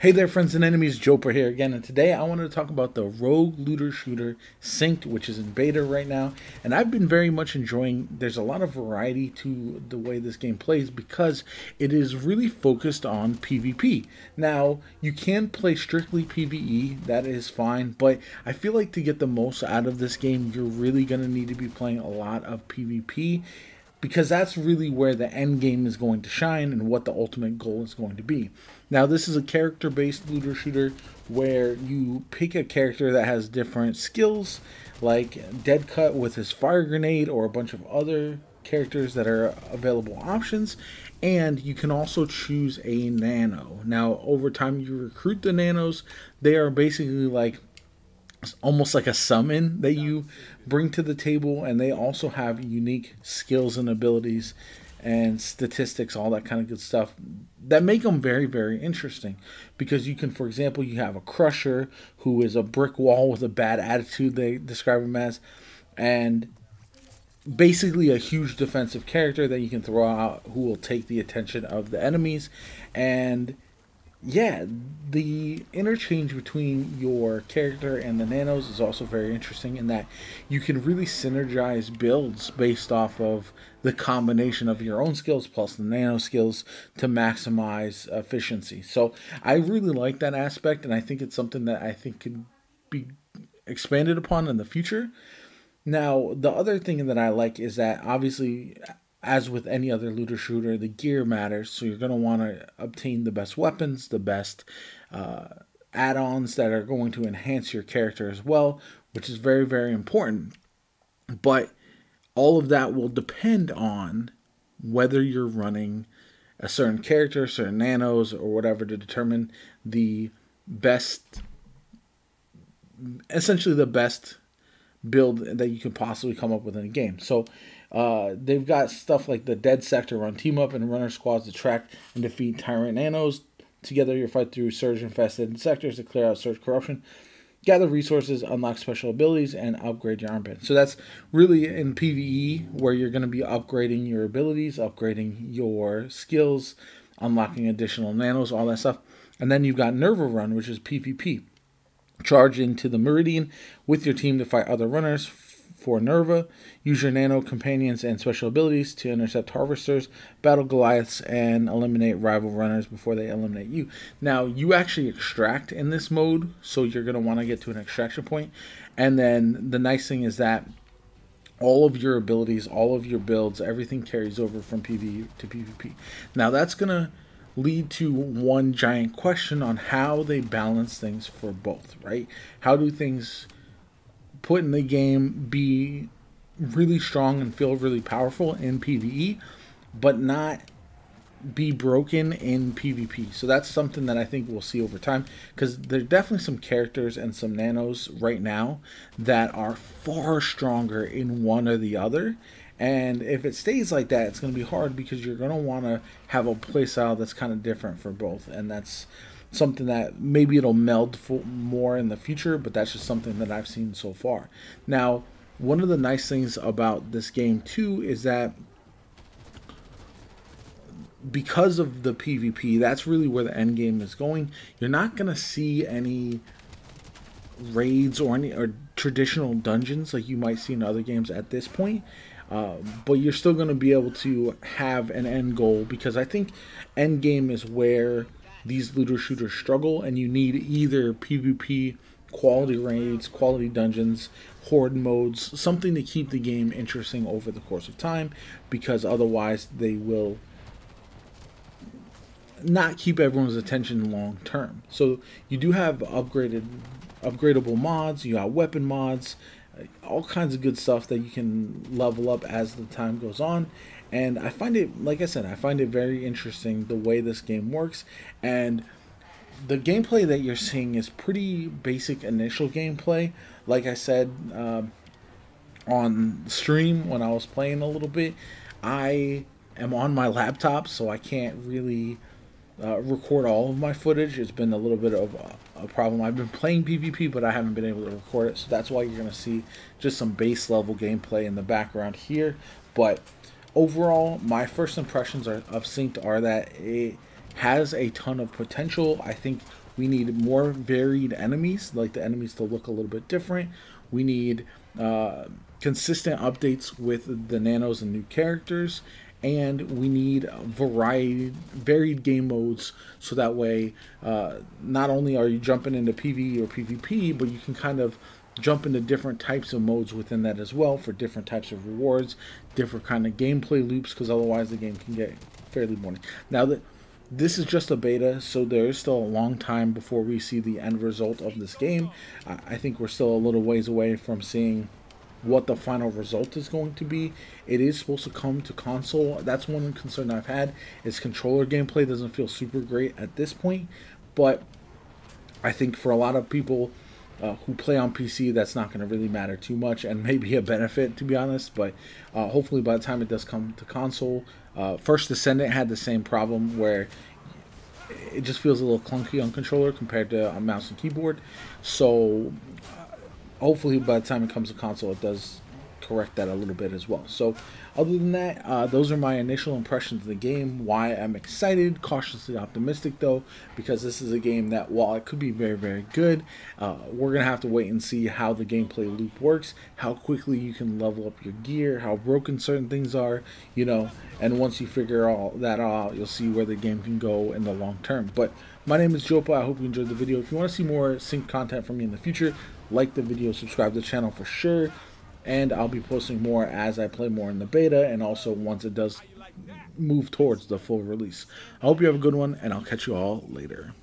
Hey there, friends and enemies, JoPa here again, and today I wanted to talk about the Rogue Looter Shooter Synced, which is in beta right now, and I've been very much enjoying, there's a lot of variety to the way this game plays because it is really focused on PvP. Now, you can play strictly PvE, that is fine, but I feel like to get the most out of this game, you're really going to need to be playing a lot of PvP, because that's really where the end game is going to shine and what the ultimate goal is going to be. Now, this is a character based looter shooter where you pick a character that has different skills, like Dead Cut with his fire grenade, or a bunch of other characters that are available options, and you can also choose a nano. Now, over time, you recruit the nanos, they are basically like almost like a summon that you bring to the table, and they also have unique skills and abilities and statistics, all that kind of good stuff that make them very, very interesting. Because you can, for example, you have a crusher who is a brick wall with a bad attitude, they describe him as, and basically a huge defensive character that you can throw out who will take the attention of the enemies and yeah, the interchange between your character and the nanos is also very interesting in that you can really synergize builds based off of the combination of your own skills plus the nano skills to maximize efficiency. So I really like that aspect, and I think it's something that I think could be expanded upon in the future. Now, the other thing that I like is that obviously as with any other looter shooter, the gear matters. So you're going to want to obtain the best weapons, the best uh, add ons that are going to enhance your character as well, which is very, very important. But all of that will depend on whether you're running a certain character, certain nanos, or whatever to determine the best, essentially the best build that you can possibly come up with in a game. So uh, they've got stuff like the Dead Sector run team up and runner squads to track and defeat tyrant nanos. Together, you fight through surge infested sectors to clear out surge corruption, gather resources, unlock special abilities, and upgrade your armband. So that's really in PvE where you're going to be upgrading your abilities, upgrading your skills, unlocking additional nanos, all that stuff. And then you've got Nerva Run, which is PvP. Charge into the Meridian with your team to fight other runners for Nerva. Use your nano companions and special abilities to intercept harvesters, battle Goliaths, and eliminate rival runners before they eliminate you. Now, you actually extract in this mode, so you're going to want to get to an extraction point. And then the nice thing is that all of your abilities, all of your builds, everything carries over from PvE to PvP. Now, that's going to lead to one giant question on how they balance things for both, right? How do things put in the game be really strong and feel really powerful in PvE, but not be broken in PvP. So that's something that I think we'll see over time because there's definitely some characters and some nanos right now that are far stronger in one or the other. And if it stays like that, it's going to be hard because you're going to want to have a playstyle that's kind of different for both. And that's something that maybe it'll meld more in the future, but that's just something that I've seen so far. Now, one of the nice things about this game too is that because of the PvP, that's really where the end game is going. You're not gonna see any raids or any or traditional dungeons like you might see in other games at this point. Uh, but you're still going to be able to have an end goal because I think end game is where these looter shooters struggle, and you need either PvP quality raids, quality dungeons, horde modes, something to keep the game interesting over the course of time, because otherwise they will not keep everyone's attention long term. So you do have upgraded upgradable mods, you got weapon mods, all kinds of good stuff that you can level up as the time goes on and I find it, like I said, I find it very interesting the way this game works. And the gameplay that you're seeing is pretty basic initial gameplay. Like I said uh, on stream when I was playing a little bit, I am on my laptop, so I can't really uh, record all of my footage. It's been a little bit of a, a, problem. I've been playing PvP, but I haven't been able to record it, so that's why you're going to see just some base level gameplay in the background here. But overall, my first impressions are, of Synced are that it has a ton of potential. I think We need more varied enemies, like the enemies to look a little bit different. We need uh, consistent updates with the nanos and new characters, and we need variety, varied game modes so that way uh, not only are you jumping into PvE or PvP, but you can kind of jump into different types of modes within that as well for different types of rewards, different kind of gameplay loops, because otherwise the game can get fairly boring. Now that this is just a beta, so there is still a long time before we see the end result of this game. I think we're still a little ways away from seeing what the final result is going to be. It is supposed to come to console. That's one concern I've had is controller gameplay doesn't feel super great at this point, but I think for a lot of people uh, who play on PC, that's not going to really matter too much and maybe a benefit, to be honest. But uh, hopefully, by the time it does come to console, uh, First Descendant had the same problem where it just feels a little clunky on controller compared to a mouse and keyboard. So, hopefully, by the time it comes to console, it does correct that a little bit as well. So, other than that, uh, those are my initial impressions of the game. Why I'm excited, cautiously optimistic though, because this is a game that, while it could be very, very good, uh, we're gonna have to wait and see how the gameplay loop works, how quickly you can level up your gear, how broken certain things are, you know. And once you figure all that out, you'll see where the game can go in the long term. But my name is Jopa. I hope you enjoyed the video. If you want to see more sync content from me in the future, like the video, subscribe to the channel for sure and I'll be posting more as I play more in the beta and also once it does move towards the full release. I hope you have a good one, and I'll catch you all later.